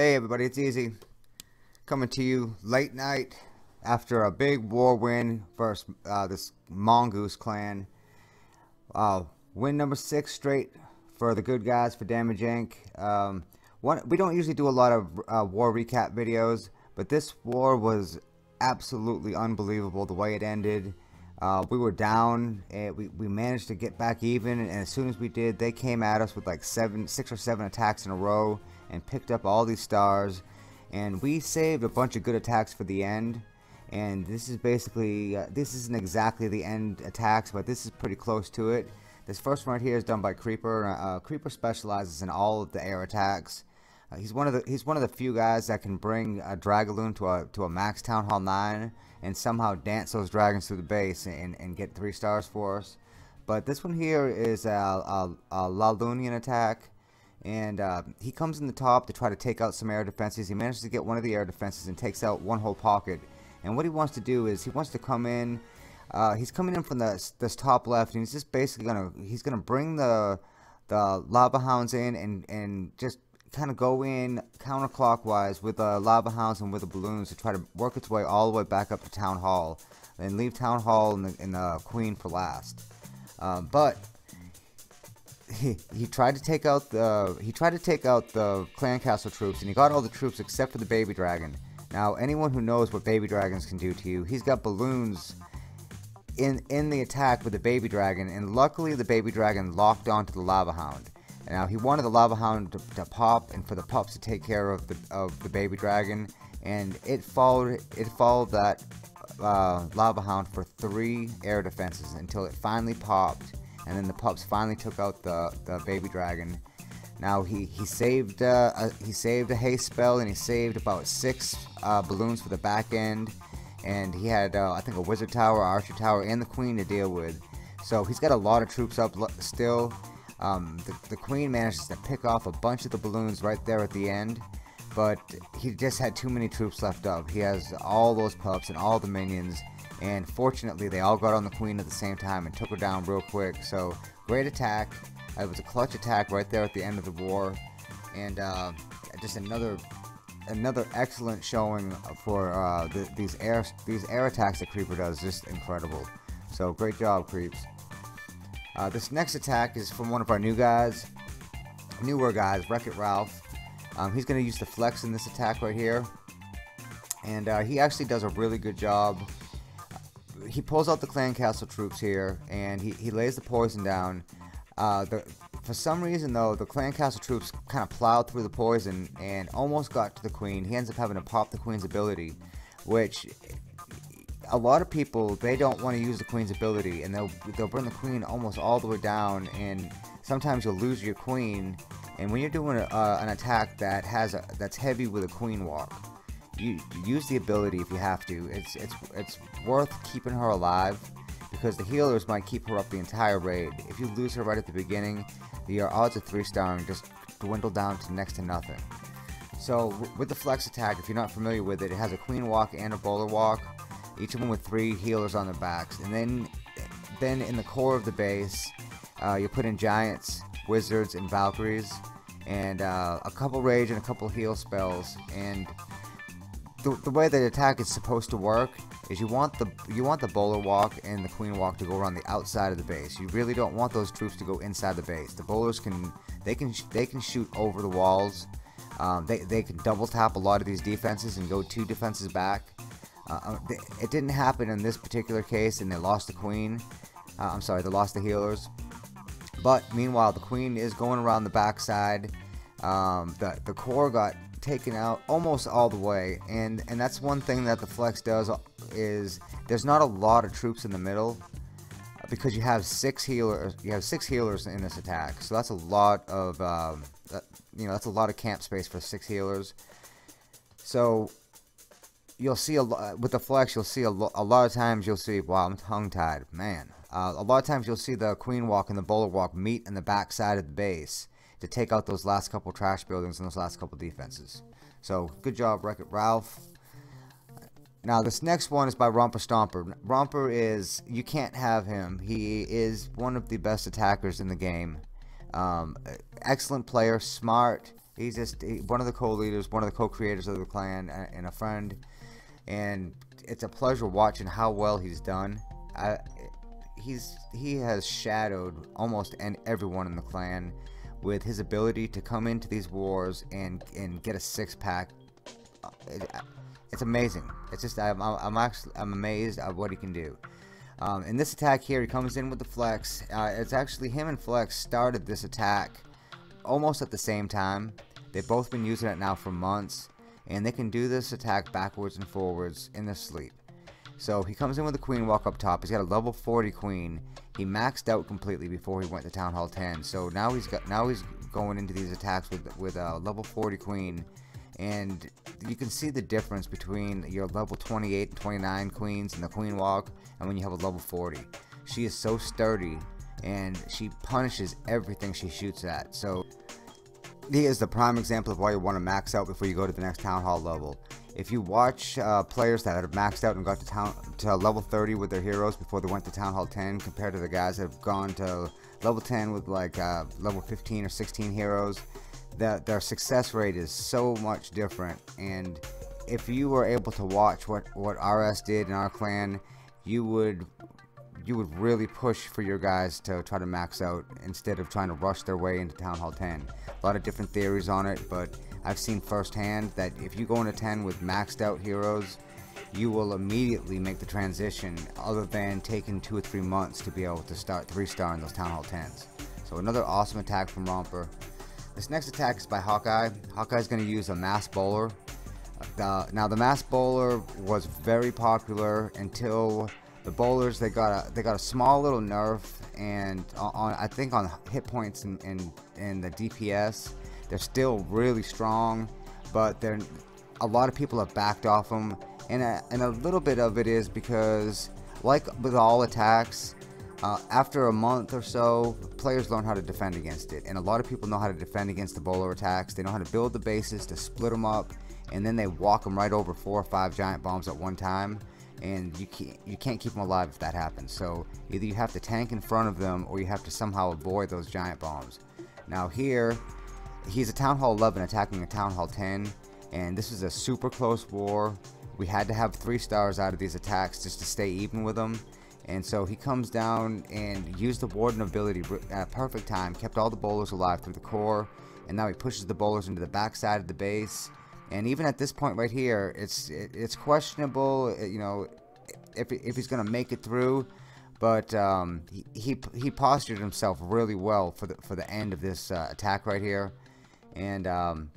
Hey everybody, it's EZE. Coming to you late night after a big war win versus uh, this Mongoose clan. Uh, win number six straight for the good guys for Damage Inc. Um, one, we don't usually do a lot of uh, war recap videos, but this war was absolutely unbelievable the way it ended. Uh, we were down, and we, we managed to get back even, and as soon as we did, they came at us with like seven, six or seven attacks in a row, and picked up all these stars, and we saved a bunch of good attacks for the end. And this is basically, uh, this isn't exactly the end attacks, but this is pretty close to it. This first one right here is done by Creeper. Uh, Creeper specializes in all of the air attacks. Uh, he's one of the he's one of the few guys that can bring a Dragaloon to a to a max Town Hall 9 and somehow dance those dragons through the base and, and get three stars for us. But this one here is a, a, a Laloonian attack. And uh, he comes in the top to try to take out some air defenses. He manages to get one of the air defenses and takes out one whole pocket. And what he wants to do is he wants to come in. Uh, he's coming in from the, this top left, and he's just basically gonna he's gonna bring the the lava hounds in and and just kind of go in counterclockwise with the lava hounds and with the balloons to try to work its way all the way back up to town hall and leave town hall and the, and the queen for last um, but he, tried to take out the he tried to take out the clan castle troops and he got all the troops except for the baby dragon. Now anyone who knows what baby dragons can do to you he's got balloons in in the attack with the baby dragon and luckily the baby dragon locked onto the lava hound. Now he wanted the lava hound to, to, pop and for the pups to take care of the of the baby dragon, and it followed it followed that uh, lava hound for three air defenses until it finally popped, and then the pups finally took out the the baby dragon. Now he he saved uh, a, he saved a haste spell and he saved about six uh, balloons for the back end, and he had uh, I think a wizard tower, archer tower, and the queen to deal with. So he's got a lot of troops up still. Um, the, the queen manages to pick off a bunch of the balloons right there at the end, but he just had too many troops left up. He has all those pups and all the minions, and fortunately they all got on the queen at the same time and took her down real quick. So great attack. It was a clutch attack right there at the end of the war, and uh, just another another excellent showing for uh, the, these air these air attacks that Creeper does. Just incredible. So great job, Creeps. Uh, this next attack is from one of our new guys, newer guys, Wreck-It Ralph. Um, he's going to use the flex in this attack right here. And uh, he actually does a really good job. He pulls out the clan castle troops here, and he, he lays the poison down. Uh, the, for some reason, though, the clan castle troops kind of plowed through the poison and almost got to the queen. He ends up having to pop the queen's ability, which a lot of people they don't want to use the queen's ability and they'll they'll bring the queen almost all the way down and sometimes you'll lose your queen and when you're doing a, uh, an attack that has a, that's heavy with a queen walk you, use the ability if you have to it's it's it's worth keeping her alive because the healers might keep her up the entire raid if you lose her right at the beginning the odds of three starring just dwindle down to next to nothing so with the flex attack if you're not familiar with it it has a queen walk and a bowler walk each of them with three healers on their backs. And then, then in the core of the base, uh, you put in giants, wizards, and valkyries, and uh, a couple rage and a couple heal spells. And the, the way the attack is supposed to work is you want the you want the bowler walk and the queen walk to go around the outside of the base. You really don't want those troops to go inside the base. The bowlers can they can they can shoot over the walls. Um, they they can double tap a lot of these defenses and go two defenses back. Uh, uh it didn't happen in this particular case, and they lost the queen. Uh, I'm sorry, they lost the healers. But meanwhile, the queen is going around the backside. Um, the the core got taken out almost all the way, and and that's one thing that the flex does is there's not a lot of troops in the middle because you have six healers. You have six healers in this attack, so that's a lot of um, you know that's a lot of camp space for six healers. So you'll see a lot with the flex. You'll see a, lo a lot of times. You'll see. Wow, I'm tongue tied, man. Uh, a lot of times you'll see the queen walk and the bowler walk meet in the back side of the base to take out those last couple trash buildings and those last couple defenses. So good job, Wreck-It Ralph. Now this next one is by Romper Stomper. Romper is you can't have him. He is one of the best attackers in the game. Um, excellent player, smart. He's just he, one of the co-leaders, one of the co-creators of the clan, and a friend. And it's a pleasure watching how well he's done. I, he's he has shadowed almost and everyone in the clan with his ability to come into these wars and and get a six pack. It, it's amazing. It's just I'm, I'm actually I'm amazed at what he can do. Um, in this attack here, he comes in with the flex. Uh, it's actually him and Flex started this attack almost at the same time. They've both been using it now for months, and they can do this attack backwards and forwards in their sleep. So he comes in with a queen walk up top. He's got a level 40 queen. He maxed out completely before he went to Town Hall 10. So now he's got now he's going into these attacks with with a level 40 queen, and you can see the difference between your level 28 and 29 queens in the queen walk, and when you have a level 40. She is so sturdy, and she punishes everything she shoots at. So he is the prime example of why you want to max out before you go to the next Town Hall level. If you watch uh, players that have maxed out and got to town to level 30 with their heroes before they went to Town Hall 10, compared to the guys that have gone to level 10 with like uh, level 15 or 16 heroes, that their success rate is so much different. And if you were able to watch what what RS did in our clan, you would you would really push for your guys to try to max out instead of trying to rush their way into Town Hall 10. A lot of different theories on it, but I've seen firsthand that if you go into 10 with maxed out heroes, you will immediately make the transition other than taking two or three months to be able to start three star in those Town Hall 10s. So another awesome attack from Romper. This next attack is by Hawkeye. Hawkeye's going to use a mass bowler. Uh, now the mass bowler was very popular until the bowlers they got a they got a small little nerf and on I think on hit points and in, in, the DPS they're still really strong but they're a lot of people have backed off them and a, and a little bit of it is because like with all attacks uh, after a month or so players learn how to defend against it and a lot of people know how to defend against the bowler attacks they know how to build the bases to split them up and then they walk them right over four or five giant bombs at one time and you can't you can't keep them alive if that happens. So either you have to tank in front of them or you have to somehow avoid those giant bombs. Now here, he's a Town Hall 11 attacking a Town Hall 10, and this is a super close war. We had to have three stars out of these attacks just to stay even with them. And so he comes down and used the Warden ability at perfect time, kept all the bowlers alive through the core, and now he pushes the bowlers into the backside of the base and even at this point right here, it's it, it's questionable, uh, you know, if, if he's going to make it through. But um, he, he, he postured himself really well for the for the end of this uh, attack right here, and um,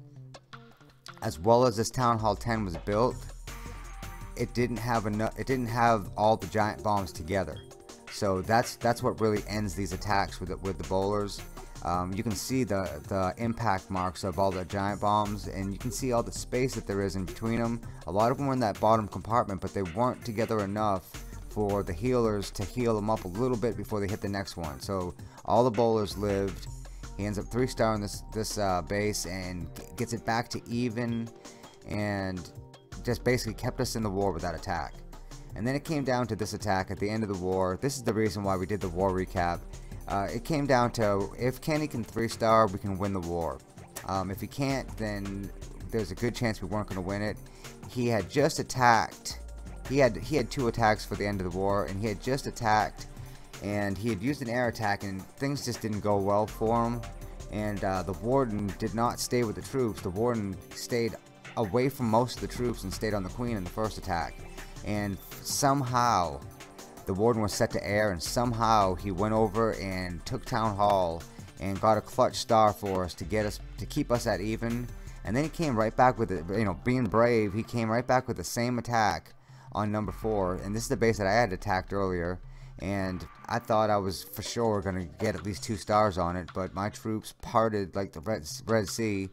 as well as this town hall 10 was built, it didn't have enough. It didn't have all the giant bombs together. So that's that's what really ends these attacks with the, with the bowlers. Um, you can see the, the impact marks of all the giant bombs and you can see all the space that there is in between them. A lot of them were in that bottom compartment but they weren't together enough for the healers to heal them up a little bit before they hit the next one. So all the bowlers lived. He ends up three star this, this uh, base and gets it back to even and just basically kept us in the war with that attack. And then it came down to this attack at the end of the war. This is the reason why we did the war recap. Uh, it came down to if Kenny can three star, we can win the war. Um, if he can't, then there's a good chance we weren't going to win it. He had just attacked. He had he had two attacks for the end of the war, and he had just attacked, and he had used an air attack, and things just didn't go well for him. And uh, the warden did not stay with the troops. The warden stayed away from most of the troops and stayed on the queen in the first attack. And somehow the warden was set to air and somehow he went over and took town hall and got a clutch star for us to get us to keep us at even and then he came right back with it you know being brave he came right back with the same attack on number four and this is the base that I had attacked earlier and I thought I was for sure gonna get at least two stars on it but my troops parted like the Red, Red Sea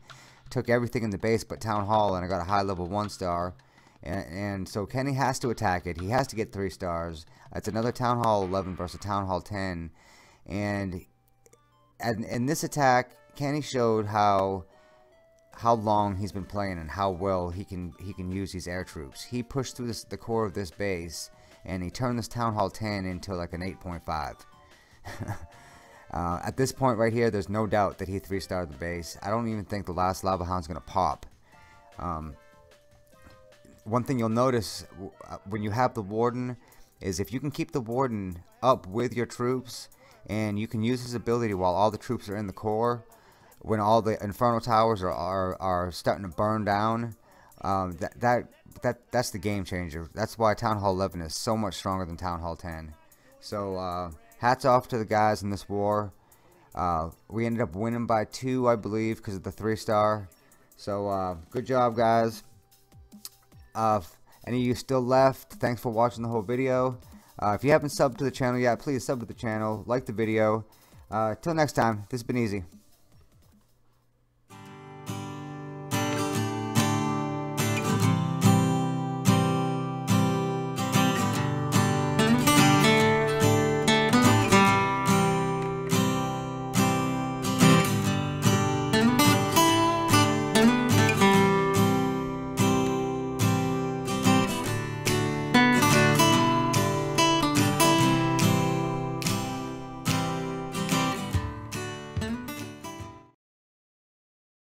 took everything in the base but town hall and I got a high level one star and, and so Kenny has to attack it he has to get three stars it's another Town Hall 11 versus Town Hall 10. And in this attack, Kenny showed how how long he's been playing and how well he can he can use these air troops. He pushed through this, the core of this base and he turned this Town Hall 10 into like an 8.5. Uh, at this point right here, there's no doubt that he three-starred the base. I don't even think the last Lava Hound's going to pop. Um, one thing you'll notice uh, when you have the Warden is if you can keep the Warden up with your troops and you can use his ability while all the troops are in the core, when all the Inferno Towers are, are, are starting to burn down, um, that, that, that, that's the game changer. That's why Town Hall 11 is so much stronger than Town Hall 10. So, uh, hats off to the guys in this war. Uh, we ended up winning by two, I believe, because of the three star. So, uh, good job, guys. Uh, any of you still left, thanks for watching the whole video. Uh, if you haven't subbed to the channel yet, please sub to the channel, like the video. Uh, till next time, this has been easy.